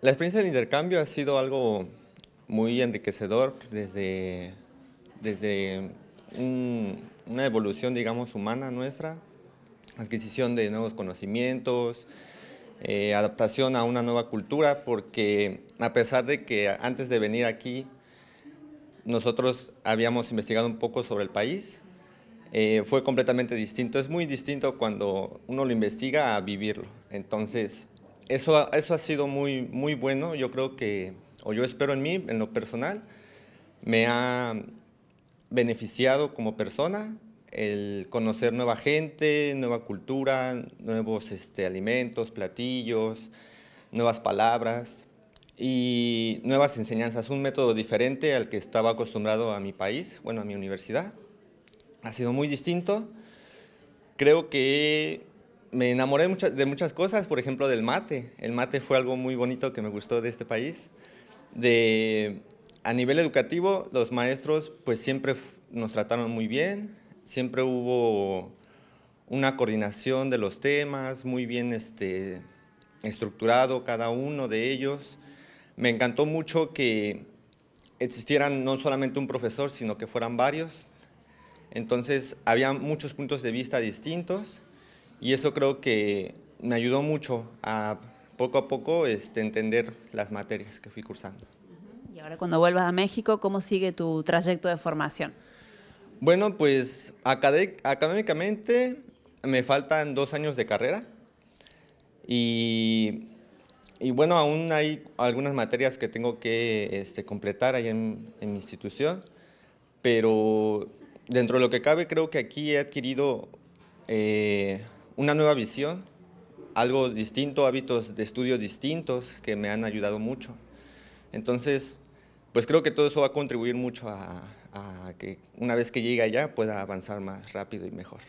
La experiencia del intercambio ha sido algo muy enriquecedor desde, desde una evolución, digamos, humana nuestra, adquisición de nuevos conocimientos, eh, adaptación a una nueva cultura, porque a pesar de que antes de venir aquí nosotros habíamos investigado un poco sobre el país, eh, fue completamente distinto. Es muy distinto cuando uno lo investiga a vivirlo. Entonces, eso, eso ha sido muy, muy bueno. Yo creo que, o yo espero en mí, en lo personal, me ha beneficiado como persona el conocer nueva gente, nueva cultura, nuevos este, alimentos, platillos, nuevas palabras y nuevas enseñanzas, un método diferente al que estaba acostumbrado a mi país, bueno, a mi universidad. Ha sido muy distinto. Creo que me enamoré de muchas cosas, por ejemplo, del mate. El mate fue algo muy bonito que me gustó de este país. A nivel educativo, los maestros pues siempre nos trataron muy bien, siempre hubo una coordinación de los temas, muy bien este, estructurado cada uno de ellos. Me encantó mucho que existieran no solamente un profesor, sino que fueran varios. Entonces, había muchos puntos de vista distintos y eso creo que me ayudó mucho a poco a poco este, entender las materias que fui cursando. Y ahora cuando vuelvas a México, ¿cómo sigue tu trayecto de formación? Bueno, pues académicamente me faltan dos años de carrera y, bueno, aún hay algunas materias que tengo que este, completar ahí en, mi institución, pero dentro de lo que cabe creo que aquí he adquirido eh, una nueva visión, algo distinto, hábitos de estudio distintos que me han ayudado mucho. Entonces, pues creo que todo eso va a contribuir mucho a, que una vez que llegue allá pueda avanzar más rápido y mejor.